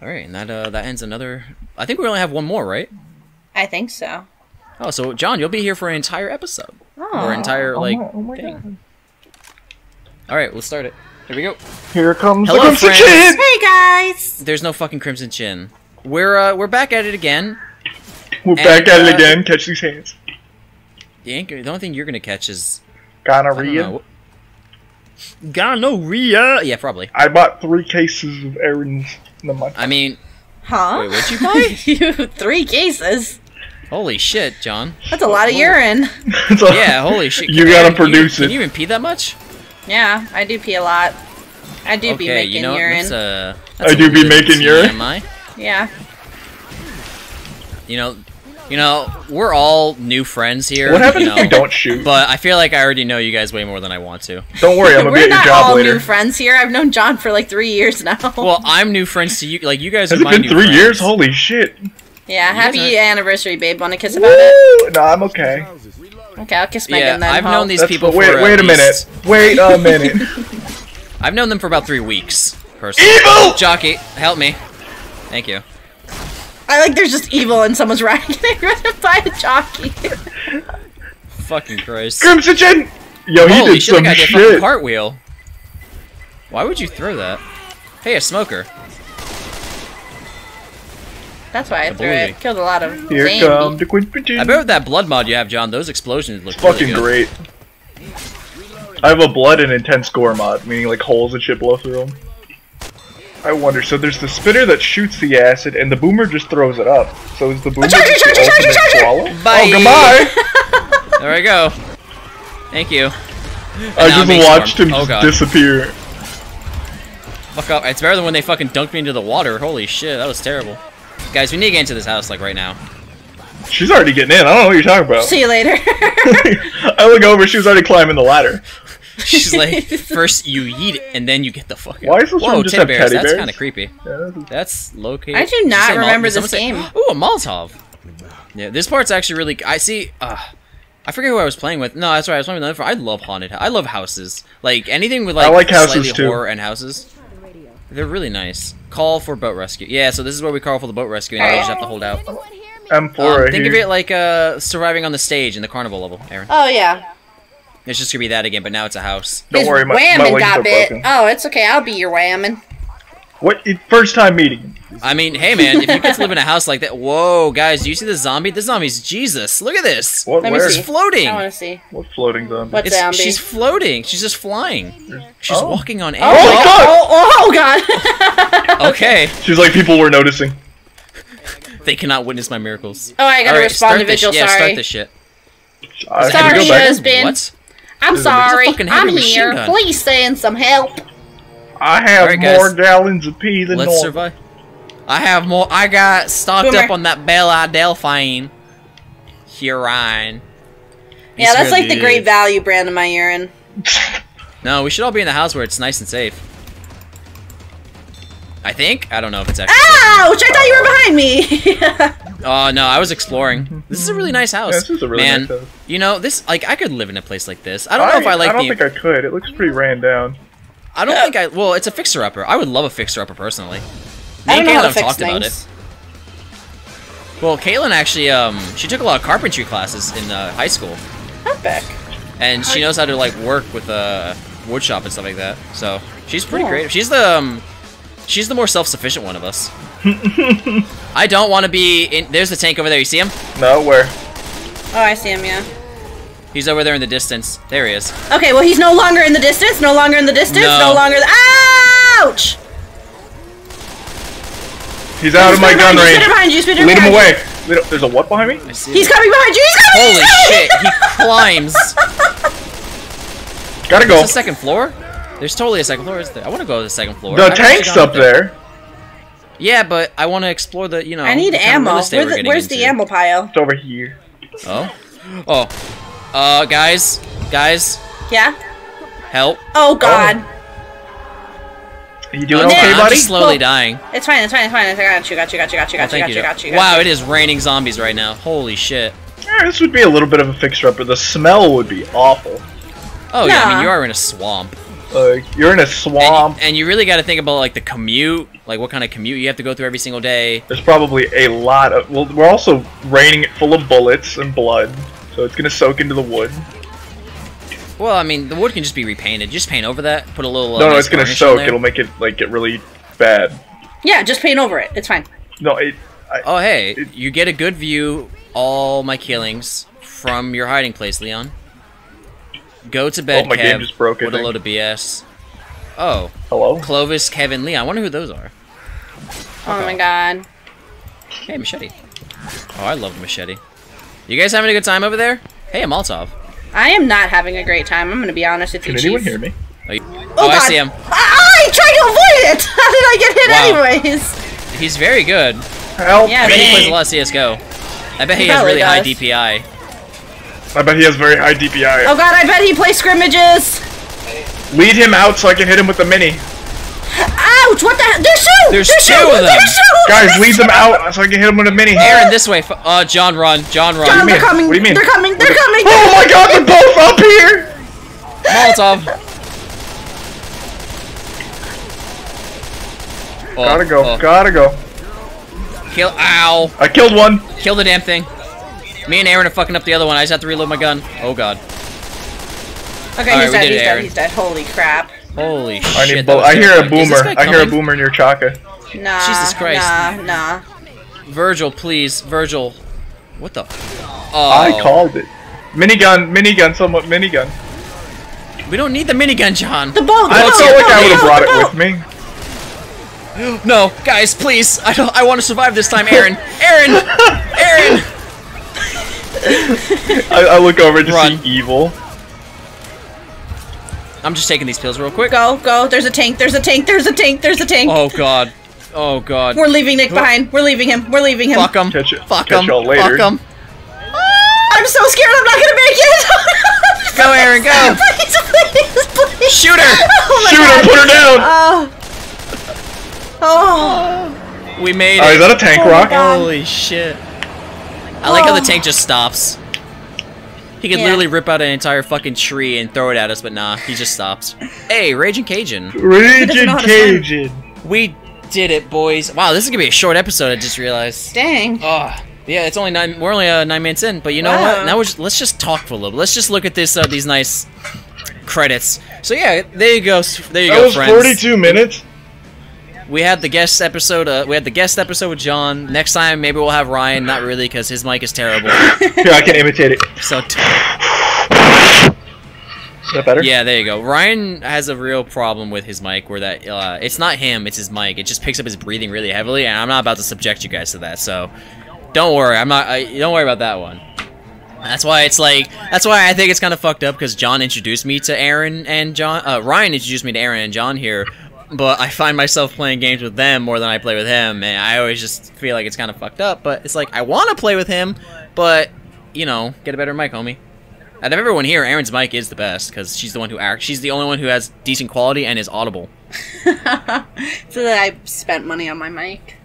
All right, and that uh, that ends another. I think we only have one more, right? I think so. Oh, so John, you'll be here for an entire episode Oh. or entire Oh like. my, oh my thing. god. All right, let's start it. Here we go. Here comes Hello, the Crimson friends. Chin! Hey guys! There's no fucking Crimson Chin. We're uh, we're back at it again. We're back at uh, it again. Catch these hands. The anchor. The only thing you're gonna catch is Gonorrhea. Gonorrhea. Yeah, probably. I bought three cases of Aaron's in the month. I mean, Huh? wait, what'd you buy? you three cases. holy shit, John. That's a lot of urine. Yeah, holy shit. You gotta can produce Can it. you even pee that much? Yeah, I do pee a lot. I do be making you know urine. That's a. That's I a do be making urine. TMI. Yeah. You know, you know, we're all new friends here. What happens you if know, you don't shoot? But I feel like I already know you guys way more than I want to. Don't worry, I'm gonna be We're at your not job all later. new friends here. I've known John for like three years now. Well, I'm new friends to you. Like you guys Has are it my been new three friends. years? Holy shit! yeah, you happy are- anniversary, babe. Want to kiss about it? No, I'm okay. Okay, I'll kiss Megan Yeah, then. I've Ho. known these That's people wait, for at wait a minute. Wait a minute. I've known them for about three weeks. Personally. Evil! Jockey, help me. Thank you. I like there's just evil and someone's riding it by a jockey. Fucking Christ. Crimson Chin! Yo, he Holy did shit, some that guy did a fucking cartwheel. Why would you throw that? Hey, a smoker. That's why I threw believe it. me. Killed a lot of Here Zane. come the Crimson Chin. I bet with that blood mod you have, John, those explosions look fucking really good. great. I have a blood and intense gore mod, meaning like holes and shit blow through them. I wonder. So there's the spitter that shoots the acid, and the boomer just throws it up. So is the boomer Charger, just the charger, charger, ultimate swallow? Bye. Oh, goodbye! There we go. Thank you. I just watched Storm. him Oh, just disappear. Fuck up. It's better than when they fucking dunked me into the water. Holy shit, that was terrible. Guys, we need to get into this house, like, right now. She's already getting in. I don't know what you're talking about. See you later. I look over. She was already climbing the ladder. She's like, first you eat it, and then you get the fuck out. Why is this Whoa, room just teddy have bears. teddy That's kind of creepy. Yeah, That's located. I do not say Mol- remember did someone this say- game. Ooh, a Molotov. Yeah, this part's actually really. I see. Uh, I forget who I was playing with. No, that's right. I was playing with another. friend. I love haunted. I love houses. Like anything with like, I like houses, slightly too. horror and houses. They're really nice. Call for boat rescue. Yeah, so this is where we call for the boat rescue, and you just have to hold out. M4 Um, right think here. of it like uh, surviving on the stage in the carnival level, Erin. oh yeah. It's just gonna be that again, but now it's a house. Don't His worry, my, my whammon got are bit. broken. Oh, it's okay. I'll be your whammon. What? it- First time meeting. I mean, hey man, if you get to live in a house like that, whoa, guys, do you see the zombie? This zombie's Jesus. Look at this. What? Let Where? see. It's floating. I want to see. What floating zombie? What It's, zombie? she's floating. She's just flying. She's Oh. walking on oh, air. Oh, oh, my God! oh, oh, oh, God. Okay, She's like people were noticing. they cannot witness my miracles. oh, I gotta Alright, respond to this- vigil. Yeah, start this shit. I had to Sorry, go husband. What? I'm There's a- there's a sorry. I'm here. gun. Please send some help. I have Alright, guys. more gallons of pee than Let's normal. survive. I have more. I got stocked Boomer. up on that Belle Delphine. Huron. Yeah, that's It's like the great value brand of my urine. No, we should all be in the house where it's nice and safe. I think. I don't know if it's actually. Ouch! I thought you were behind me. Oh no, I was exploring. This is a really nice house. Yeah, this is a really Man, nice house. you know this. Like, I could live in a place like this. I don't know if I like I don't the. think I could. It looks pretty ran down. I don't think I. Well, it's a fixer upper. I would love a fixer upper personally. Me I and don't know how Caitlin to have fix talked about things. it. Well, Caitlin actually, um, she took a lot of carpentry classes in uh, high school, Epic. and she knows how to like work with a uh, wood shop and stuff like that. So she's pretty Cool. creative. She's the, um, she's the more self-sufficient one of us. I don't want to be in. There's the tank over there. You see him? No, where? Oh, I see him. Yeah. He's over there in the distance. There he is. Okay, well he's no longer in the distance. No longer in the distance. No. No, longer. Ouch! He's out of my Spitter gun behind you, range. Spitter behind you. Spitter Lead him behind you. away. Lead him- There's a what behind me? He's him. coming behind you. He's coming. Holy he's coming! shit! He climbs. Gotta go. There's a second floor. There's totally a second floor, isn't there? I want to go to the second floor. The I've actually tank's up there. Yeah, but I want to explore the, you know. I need the kind of real ammo. Where the, getting where's the ammo pile? It's over here. Oh. Oh. Uh, guys, guys, Yeah. help! Oh God. Are you doing I'm, okay, I'm slowly Well- dying. It's fine. It's fine. It's fine. I got you. Got you. Got you. Got you. Oh, Got you. Got you. you. Got you. Wow, it is raining zombies right now. Holy shit. Yeah, this would be a little bit of a fixer upper. The smell would be awful. Oh yeah, I mean you are in a swamp. Like you're in a swamp. And, and you really got to think about like the commute, like what kind of commute you have to go through every single day. There's probably a lot of. Well, we're also raining it full of bullets and blood, so it's gonna soak into the wood. Well, I mean, the wood can just be repainted. Just paint over that. Put a little. Uh, no, no, nice it's gonna soak. It'll make it like get really bad. Yeah, just paint over it. It's fine. No, it. I, Oh, hey, It- you get a good view all my killings from your hiding place, Leon. Go to bed, Oh, my Kev, game just broke, What a think. load of BS. Oh, hello. Clovis, Kevin, Lee. I wonder who those are. Oh my god. Hey, Machete. Oh, I love Machete. You guys having a good time over there? Hey, a Molotov. I am not having a great time. I'm gonna be honest with you, Can anyone Chief. hear me? Oh, you- Oh, oh, I see him. Ah, ah, I, I tried to avoid it! How did I get hit Wow. anyways? He's very good. Help Yeah, I bet he plays a lot of CS:GO. I bet he, He has probably really high. DPI. I bet he has very high DPI. Oh god, I bet he plays scrimmages! Lead him out so I can hit him with the mini. Ouch! What the hell? There's two! There's There's two of them. There's two! Guys, lead them out so I can hit him with a mini. Erin, this way. Uh, John, run. John, run. John, they're mean? coming! What do you mean? They're coming! They're coming! Oh my god, they're both up here! Molotov. Oh, Gotta go, oh. gotta go. Kill. Ow. I killed one. Kill the damn thing. Me and Erin are fucking up the other one. I just have to reload my gun. Oh god. Okay, Alright, he's dead, did it, he's dead, he's dead. Holy crap. Holy I shit. Bo- I hear a terrifying. Is this boomer. I hear a boomer near Chaka. Nah. Jesus Christ. Nah, nah. Virgil, please. Virgil. What the? Oh. I called it. Minigun, minigun, somewhat minigun. We don't need the minigun, John. The boat! The I boat! felt like the I would have brought it with me. No, guys, please. I don't. I want to survive this time, Erin. Erin. Erin. I, I look over to Run. see evil. I'm just taking these pills real quick. Go, go. There's a tank, there's a tank, there's a tank, there's a tank. Oh god. Oh god. We're leaving Nick behind. We're leaving him. We're leaving him. Fuck him. Catch it- Fuck catch him. y'all later. Fuck him. Ah! I'm so scared I'm not gonna make it! Go, Erin, go. please, please, please. Shoot her. Oh my Shoot her, put her down! Oh. Oh. We made Oh, it. is that a tank Oh my rock? God. Holy shit. I like how the Oh. tank just stops. He could Yeah. literally rip out an entire fucking tree and throw it at us, but nah, he just stops. Hey, Raging Cajun. Raging know how to swim. Cajun. We did it, boys. Wow, this is gonna be a short episode, I just realized. Dang. Oh, yeah, it's only nine. We're only uh, nine minutes in, but you know Wow. what? Now we're just, let's just talk for a little. bit. Let's just look at this. Uh, these nice credits. So yeah, there you go. There you That go, was friends. 42 minutes. We had the guest episode. Uh, we had the guest episode with John. Next time, maybe we'll have Ryan. Not really, because his mic is terrible. Here, I can imitate it. Is So t- that better? yeah, there you go. Ryan has a real problem with his mic, where that uh, it's not him, it's his mic. It just picks up his breathing really heavily, and I'm not about to subject you guys to that. So don't worry. I'm not. I, don't worry about that one. That's why it's like. That's why I think it's kind of fucked up because John introduced me to Erin and John. Uh, Ryan introduced me to Erin and John here, but I find myself playing games with them more than I play with him, and I always just feel like it's kind of fucked up. But it's like I want to play with him, but you know, get a better mic, homie. Out of everyone here, Erin's mic is the best because she's the one who act. She's the only one who has decent quality and is audible. so that I spent money on my mic.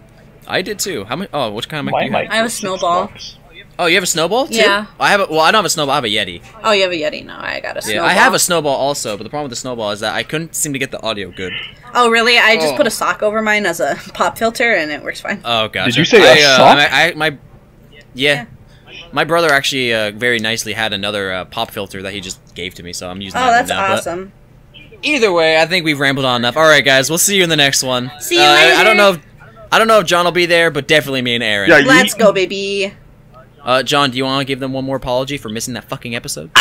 I did too. How much? Oh, which kind of mic My do you have? I have a snowball. bucks. Oh, you have a snowball too? Yeah. I have. A, well, I don't have a snowball. I have a Yeti. Oh, you have a Yeti? No, I got a Yeah, snowball. I have a snowball also, but the problem with the snowball is that I couldn't seem to get the audio good. Oh, really? I just Oh. put a sock over mine as a pop filter, and it works fine. Oh, gotcha. Did you say I, a uh, sock? I, I, my, yeah. My brother actually uh, very nicely had another uh, pop filter that he just gave to me, so I'm using Oh, that that's one now. awesome. Either way, I think we've rambled on enough. All right, guys, we'll see you in the next one. See you Uh, I- I don't know. If, I don't know if John will be there, but definitely me and Erin. Yeah, Let's go, baby. Uh, John, do you want to give them one more apology for missing that fucking episode?